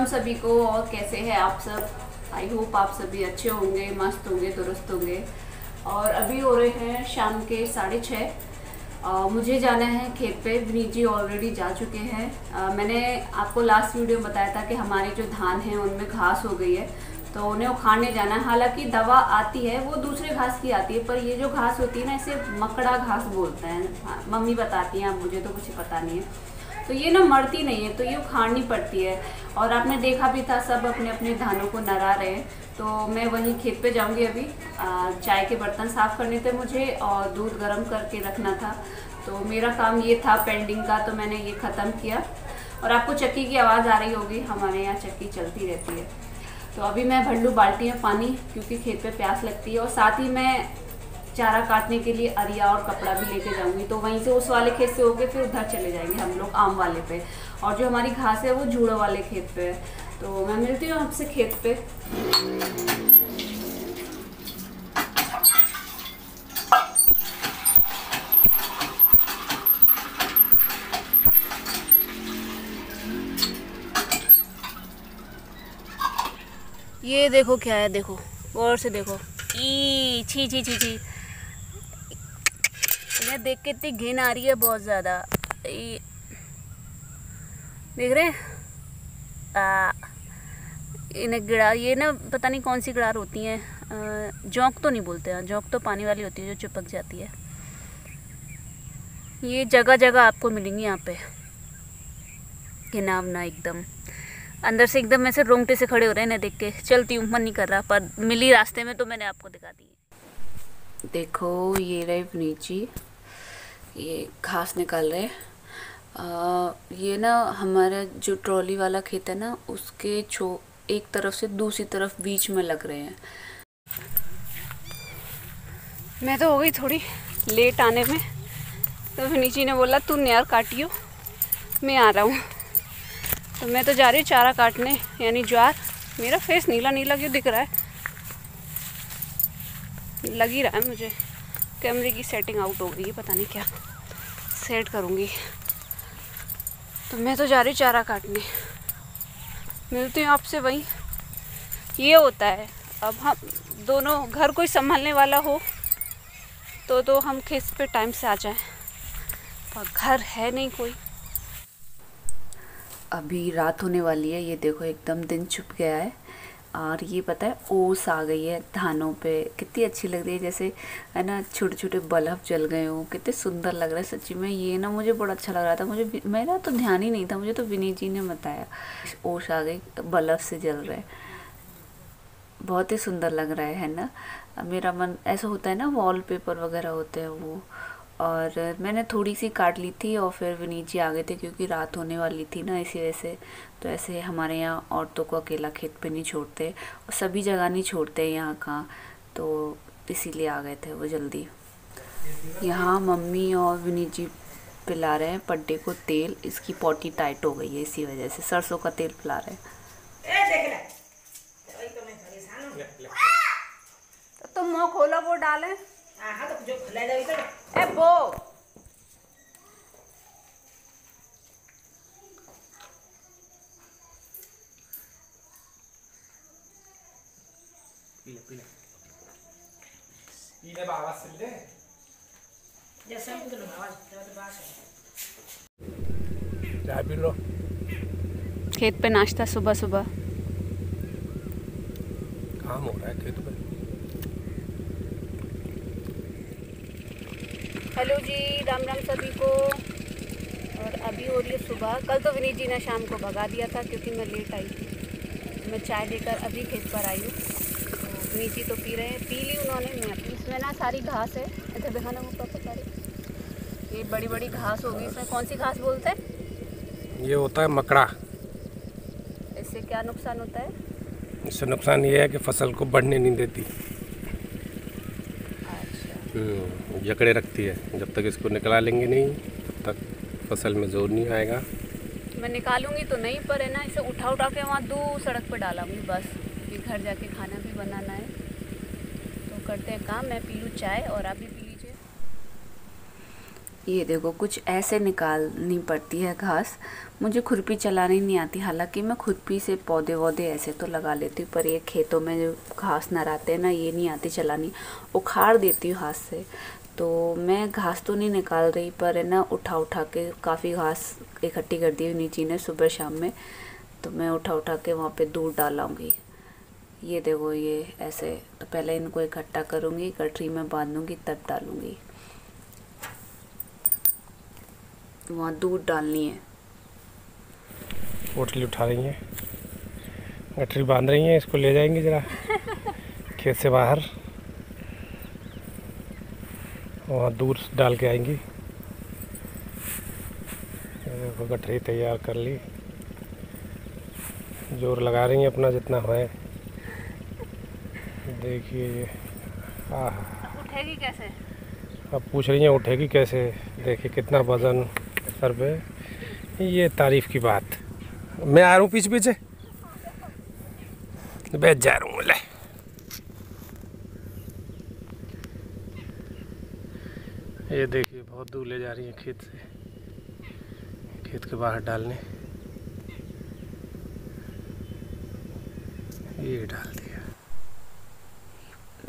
राम सभी को और कैसे हैं आप सब? आई होप आप सभी अच्छे होंगे मस्त होंगे दुरुस्त होंगे। और अभी हो रहे हैं शाम के साढ़े छः मुझे जाना है खेत पे। विनीत जी ऑलरेडी जा चुके हैं। मैंने आपको लास्ट वीडियो में बताया था कि हमारे जो धान हैं उनमें घास हो गई है। तो उन्हें उखाड़ने जाना है। हालाँकि दवा आती है वो दूसरे घास की आती है पर ये जो घास होती है ना इसे मकड़ा घास बोलते हैं। हाँ, मम्मी बताती हैं आप मुझे तो कुछ पता नहीं है। तो ये ना मरती नहीं है तो ये उखाड़नी पड़ती है। और आपने देखा भी था, सब अपने अपने धानों को नरा रहे हैं। तो मैं वहीं खेत पे जाऊँगी अभी चाय के बर्तन साफ़ करने थे मुझे और दूध गर्म करके रखना था। तो मेरा काम ये था पेंडिंग का तो मैंने ये ख़त्म किया। और आपको चक्की की आवाज़ आ रही होगी, हमारे यहाँ चक्की चलती रहती है। तो अभी मैं भर बाल्टी में पानी, क्योंकि खेत पे प्यास लगती है। और साथ ही मैं चारा काटने के लिए अरिया और कपड़ा भी लेके जाऊँगी। तो वहीं से उस वाले खेत से होके फिर उधर चले जाएँगे हम लोग आम वाले पे। और जो हमारी घास है वो झूड़ो वाले खेत पे है। तो मैं मिलती हूँ आपसे खेत पे। ये देखो क्या है, देखो और से देखो। ई, छी छी छी छी। इन्हें देख के इतनी घिन आ रही है बहुत ज़्यादा। देख रहे इन्हें गिड़ा, ये ना पता नहीं कौन सी गिड़ार होती हैं। जौक तो नहीं बोलते हैं, जौक तो पानी वाली होती है जो चिपक जाती है। ये जगह जगह आपको मिलेंगी यहाँ पे। घिनावना एकदम। अंदर से एकदम ऐसे रोंगटे से खड़े हो रहे हैं ना देख के। चलती हूँ, मन नहीं कर रहा, पर मिली रास्ते में तो मैंने आपको दिखा दी। देखो, ये रहे नीची ये घास निकाल रहे आ, ये ना हमारा जो ट्रॉली वाला खेत है ना उसके छो एक तरफ़ से दूसरी तरफ़ बीच में लग रहे हैं। मैं तो हो गई थोड़ी लेट आने में। तो नीची ने बोला तू न्यार काटियो मैं आ रहा हूँ। तो मैं तो जा रही हूँ चारा काटने यानी ज्वार। मेरा फेस नीला नीला क्यों दिख रहा है? लग ही रहा है मुझे। कैमरे की सेटिंग आउट हो गई है, पता नहीं क्या। सेट करूँगी। तो मैं तो जा रही चारा काटने। मिलती हूँ आपसे वहीं। ये होता है। अब हम दोनों घर कोई संभालने वाला हो तो तो हम खेत पे टाइम से आ जाएँ। पर घर है नहीं कोई। अभी रात होने वाली है। ये देखो, एकदम दिन छुप गया है। और ये पता है, ओस आ गई है धानों पे। कितनी अच्छी लग रही है, जैसे, है ना छोटे छोटे बल्ब जल गए हो। कितने सुंदर लग रहा है, सच्ची में। ये ना मुझे बड़ा अच्छा लग रहा था। मुझे मेरा तो ध्यान ही नहीं था। मुझे तो विनीत जी ने बताया, ओस आ गई बल्ब से जल रहे बहुत ही सुंदर लग रहा है है ना? मेरा मन, ऐसा होता है ना, वॉलपेपर वगैरह होते हैं वो। और मैंने थोड़ी सी काट ली थी और फिर विनीत जी आ गए थे क्योंकि रात होने वाली थी ना इसी वजह से। तो ऐसे हमारे यहाँ औरतों को अकेला खेत पे नहीं छोड़ते और सभी जगह नहीं छोड़ते यहाँ का। तो इसीलिए आ गए थे वो जल्दी। यहाँ मम्मी और विनीत जी पिला रहे हैं पड्डे को तेल इसकी पॉटी टाइट हो गई है इसी वजह से सरसों का तेल पिला रहे हैं। तो तुम मुँह खोला वो डालें। ए बो पीले पीले पीले बाबा से ले जैसे हम तो आवाज़ तो बात है चाय पी लो खेत पे नाश्ता सुबह सुबह काम हो रहा है खेत पे हेलो जी राम राम सभी को। और अभी हो रही है सुबह। कल तो विनीत जी ने शाम को भगा दिया था क्योंकि मैं लेट आई थी। मैं चाय लेकर अभी खेत पर आई हूँ। तो विनीत जी तो पी रहे हैं। पी ली उन्होंने मैं अपनी इसमें ना सारी घास है। ऐसे दिखाना वो पापा सारी। ये बड़ी बड़ी घास होगी इसमें। कौन सी घास बोलते हैं? ये होता है मकड़ा। इससे क्या नुकसान होता है? इससे नुकसान ये है कि फ़सल को बढ़ने नहीं देती। जकड़े रखती है। जब तक इसको निकला लेंगे नहीं, तब तक फ़सल में ज़ोर नहीं आएगा। मैं निकालूँगी तो नहीं, पर है ना, इसे उठा उठा के वहाँ दो सड़क पर डालूँगी बस घर जाके खाना भी बनाना है। तो करते हैं काम, मैं पी लूँ चाय और आप भी ये देखो, कुछ ऐसे निकालनी पड़ती है घास। मुझे खुरपी चलानी नहीं आती, हालाँकि मैं खुरपी से पौधे वौधे ऐसे तो लगा लेती हूँ, पर ये खेतों में जो घास नराते हैं ना, ये नहीं आती चलानी। उखाड़ देती हूँ हाथ से। तो मैं घास तो नहीं निकाल रही, पर है ना उठा उठा के काफ़ी घास इकट्ठी कर दी नीचे ने सुबह शाम में। तो मैं उठा उठा के वहाँ पे दूध डालाऊँगी। ये देखो, ये ऐसे तो पहले इनको इकट्ठा करूँगी, गठरी में बांधूँगी, तब डालूँगी। वहाँ दूध डालनी है। पोटली उठा रही हैं। गठरी बाँध रही हैं इसको ले जाएँगे ज़रा। खेत से बाहर। वहाँ दूर डाल के आएँगी। देखो गठरी तैयार कर ली। ज़ोर लगा रही हैं अपना जितना है। देखिए ये। आह। उठेगी कैसे? अब पूछ रही हैं उठेगी कैसे? देखिए कितना वज़न सर पे। ये तारीफ़ की बात। मैं आ रहा हूँ पीछे पीछे। बैठ जा रहा हूँ ले। ये देखिए बहुत दूर ले जा रही है खेत से। खेत के बाहर डालने। ये डाल दिया।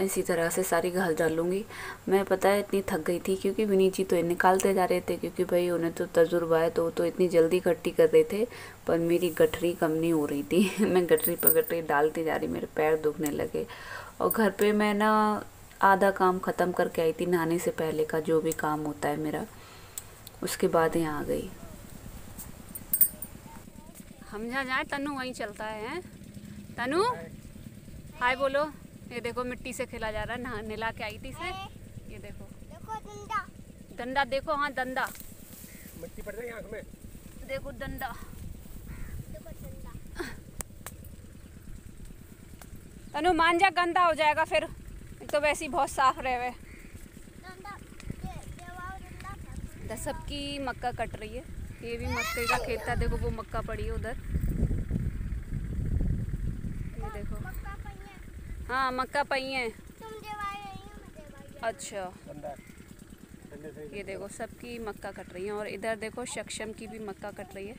मैं इसी तरह से सारी घास डालूँगी मैं पता है इतनी थक गई थी क्योंकि विनी जी तो निकालते जा रहे थे क्योंकि भाई उन्हें तो तजुर्बा है तो वो तो इतनी जल्दी इकट्ठी कर रहे थे पर मेरी गठरी कम नहीं हो रही थी। मैं गठरी पर गठरी डालती जा रही मेरे पैर दुखने लगे। और घर पर मैं ना आधा काम ख़त्म करके आई थी नहाने से पहले का जो भी काम होता है मेरा उसके बाद यहाँ आ गई। हम जहाँ जाए तनु वहीं चलता है तनु? हाय बोलो। ये देखो मिट्टी से खेला जा रहा है नहा निला के आई थी से ये देखो। देखो डंडा। डंडा देखो हाँ डंडा। मिट्टी पड़ आँख में? देखो डंडा। देखो डंडा। तनु मान जा गंदा हो जाएगा फिर। तो वैसे ही बहुत साफ़ रहे हुए। सबकी मक्का कट रही है। ये भी मक्के का खेत था देखो वो मक्का पड़ी है उधर ये देखो पक्का पहिए हाँ मक्का पही है। अच्छा। ये देखो सबकी मक्का कट रही है और इधर देखो सक्षम की भी मक्का कट रही है।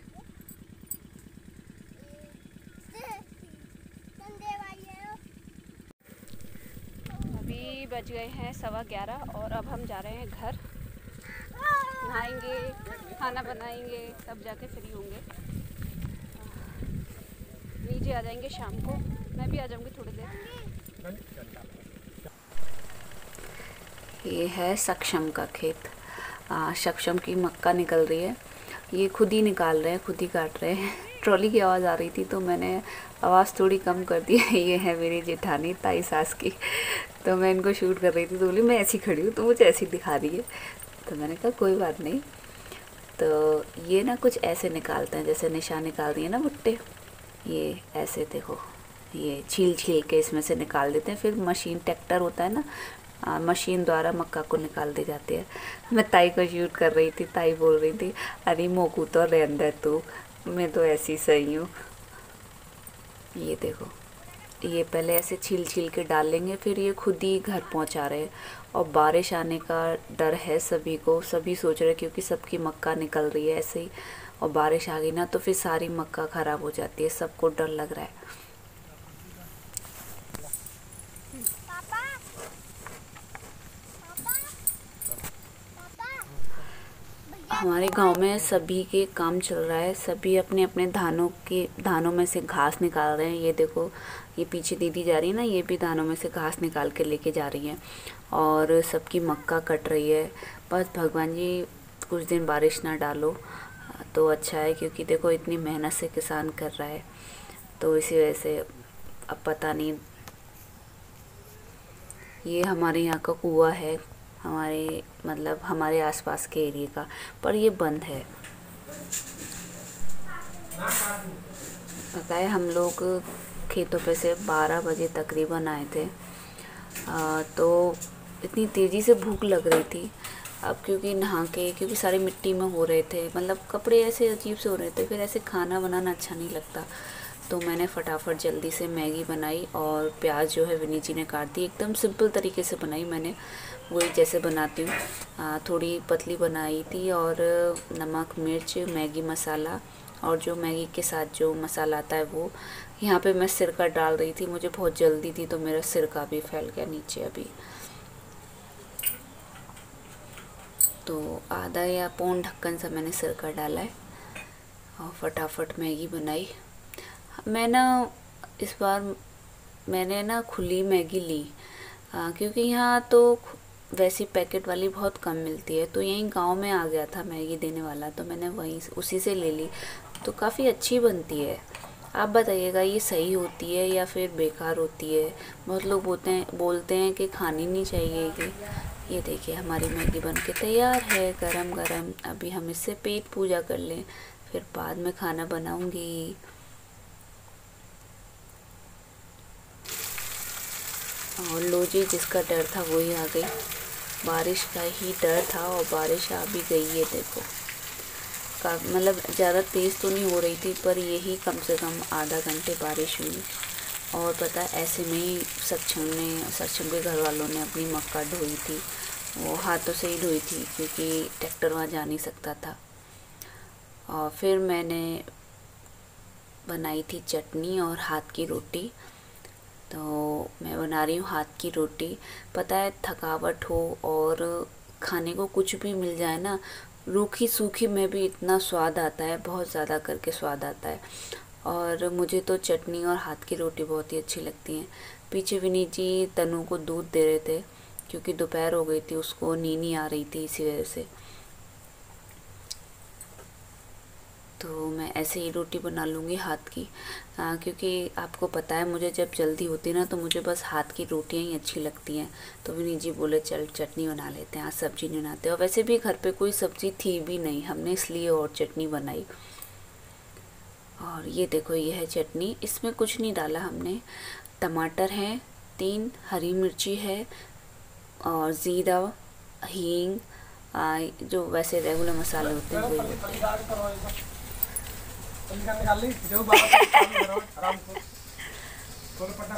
हो। अभी बज गए हैं सवा ग्यारह और अब हम जा रहे हैं घर। नहाएँगे खाना बनाएँगे तब जाके फ्री होंगे। नीचे आ जाएँगे शाम को। मैं भी आ जाऊँगी थोड़ी देर। ये है सक्षम का खेत। आ, सक्षम की मक्का निकल रही है। ये खुद ही निकाल रहे हैं खुद ही काट रहे हैं। ट्रॉली की आवाज़ आ रही थी तो मैंने आवाज़ थोड़ी कम कर दी। है ये है मेरी जेठानी ताई सास की। तो मैं इनको शूट कर रही थी तो बोली मैं ऐसी खड़ी हूँ तो मुझे ऐसी दिखा रही है तो मैंने कहा कोई बात नहीं। तो ये ना कुछ ऐसे निकालते हैं जैसे निशान निकाल दिए ना भुट्टे ये ऐसे देखो ये छील छील के इसमें से निकाल देते हैं। फिर मशीन ट्रैक्टर होता है ना मशीन द्वारा मक्का को निकाल दी जाती है। मैं ताई को शूट कर रही थी, ताई बोल रही थी, अरे मोकू तो रहंदा है तू, मैं तो ऐसी सही हूँ। ये देखो, ये पहले ऐसे छील छील के डाल लेंगे फिर ये खुद ही घर पहुँचा रहे और बारिश आने का डर है सभी को, सभी सोच रहे क्योंकि सबकी मक्का निकल रही है ऐसे ही। और बारिश आ गई ना तो फिर सारी मक्का ख़राब हो जाती है, सबको डर लग रहा है पापा पापा पापा भैया हमारे गाँव में सभी के काम चल रहा है। सभी अपने अपने धानों के, धानों में से घास निकाल रहे हैं। ये देखो, ये पीछे दीदी जा रही है ना, ये भी धानों में से घास निकाल के लेके जा रही है और सबकी मक्का कट रही है। बस भगवान जी, कुछ दिन बारिश ना डालो तो अच्छा है क्योंकि देखो, इतनी मेहनत से किसान कर रहा है। तो इसी वजह से अब पता नहीं, ये हमारे यहाँ का कुआ है। हमारे मतलब हमारे आसपास के एरिए का पर ये बंद है। पता है हम लोग खेतों पे से 12 बजे तकरीबन आए थे। आ, तो इतनी तेज़ी से भूख लग रही थी। अब क्योंकि नहा के क्योंकि सारे मिट्टी में हो रहे थे मतलब कपड़े ऐसे अजीब से हो रहे थे फिर ऐसे खाना बनाना अच्छा नहीं लगता। तो मैंने फटाफट जल्दी से मैगी बनाई और प्याज जो है विनी जी ने काट दी। एकदम सिंपल तरीके से बनाई मैंने। वही जैसे बनाती हूँ। थोड़ी पतली बनाई थी और नमक, मिर्च, मैगी मसाला और जो मैगी के साथ जो मसाला आता है वो। यहाँ पे मैं सिरका डाल रही थी। मुझे बहुत जल्दी थी तो मेरा सिरका भी फैल गया नीचे अभी। तो आधा या पौन ढक्कन सा मैंने सिरका डाला है और फटाफट मैगी बनाई। मैं ना इस बार मैंने ना खुली मैगी ली। आ, क्योंकि यहाँ तो वैसी पैकेट वाली बहुत कम मिलती है। तो यहीं गाँव में आ गया था मैगी देने वाला तो मैंने वहीं उसी से ले ली। तो काफ़ी अच्छी बनती है। आप बताइएगा ये सही होती है या फिर बेकार होती है? बहुत लोग बोलते हैं बोलते हैं कि खानी नहीं चाहिए कि ये देखिए हमारी मैगी बन के तैयार है गरम गरम अभी हम इससे पेट पूजा कर लें फिर बाद में खाना बनाऊँगी। और लो जी, जिसका डर था वही आ गई। बारिश का ही डर था और बारिश आ भी गई है, देखो। का मतलब ज़्यादा तेज़ तो नहीं हो रही थी, पर यही कम से कम आधा घंटे बारिश हुई। और पता ऐसे में ही सक्षम ने, सक्षम के घर वालों ने अपनी मक्का ढोई थी। वो हाथों से ही धोई थी, क्योंकि ट्रैक्टर वहाँ जा नहीं सकता था। और फिर मैंने बनाई थी चटनी और हाथ की रोटी। तो मैं बना रही हूँ हाथ की रोटी। पता है, थकावट हो और खाने को कुछ भी मिल जाए ना, रूखी सूखी में भी इतना स्वाद आता है, बहुत ज़्यादा करके स्वाद आता है। और मुझे तो चटनी और हाथ की रोटी बहुत ही अच्छी लगती हैं। पीछे विनीत जी तनु को दूध दे रहे थे, क्योंकि दोपहर हो गई थी, उसको नींद आ रही थी इसी वजह से। तो मैं ऐसे ही रोटी बना लूँगी हाथ की। आ, क्योंकि आपको पता है मुझे जब जल्दी होती ना तो मुझे बस हाथ की रोटियाँ ही अच्छी लगती हैं। तो विनी जी बोले चल चटनी बना लेते हैं आज सब्ज़ी नहीं बनाते। और वैसे भी घर पे कोई सब्ज़ी थी भी नहीं हमने इसलिए और चटनी बनाई। और ये देखो ये है चटनी। इसमें कुछ नहीं डाला हमने। टमाटर हैं तीन हरी मिर्ची है और ज़ीरा हींग जो वैसे रेगुलर मसाले होते हैं वही होते हैं। निकाल ली जो आराम से पट्टा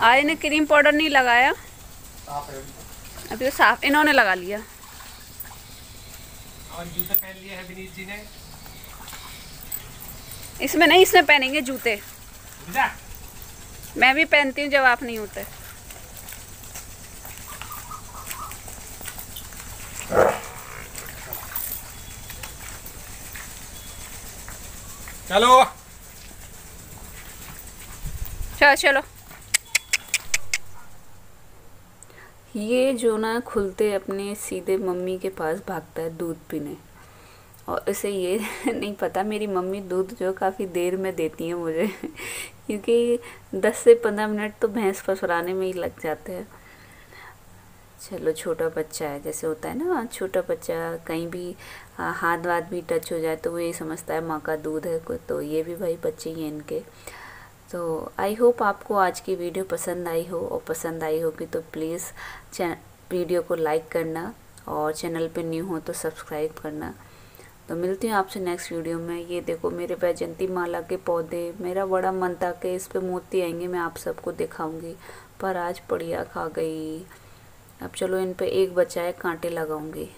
आज ने क्रीम पाउडर नहीं लगाया। अभी तो साफ़ इन्होंने लगा लिया। और जूते पहन लिए हैं विनीत जी ने इसमें नहीं इसमें पहनेंगे जूते। मैं भी पहनती हूँ जब आप नहीं होते। चलो। चलो चलो। ये जो ना खुलते अपने सीधे मम्मी के पास भागता है दूध पीने। और इसे ये नहीं पता मेरी मम्मी दूध जो काफ़ी देर में देती है मुझे। क्योंकि 10 से 15 मिनट तो भैंस फसराने में ही लग जाते हैं। चलो छोटा बच्चा है, जैसे होता है ना, छोटा बच्चा कहीं भी हाथ वाथ भी टच हो जाए तो वो ये समझता है, माँ का दूध है तो ये भी भाई बच्चे ही हैं इनके। तो आई होप आपको आज की वीडियो पसंद आई हो, और पसंद आई होगी तो प्लीज़ वीडियो को लाइक करना, और चैनल पे न्यू हो तो सब्सक्राइब करना। तो मिलती हूँ आपसे नेक्स्ट वीडियो में। ये देखो, मेरे वैजंती माला के पौधे, मेरा बड़ा मन था कि इस पर मोती आएँगे, मैं आप सबको दिखाऊँगी। पर आज पड़िया खा गई। अब चलो इन पे एक बचा है कांटे लगाऊँगी।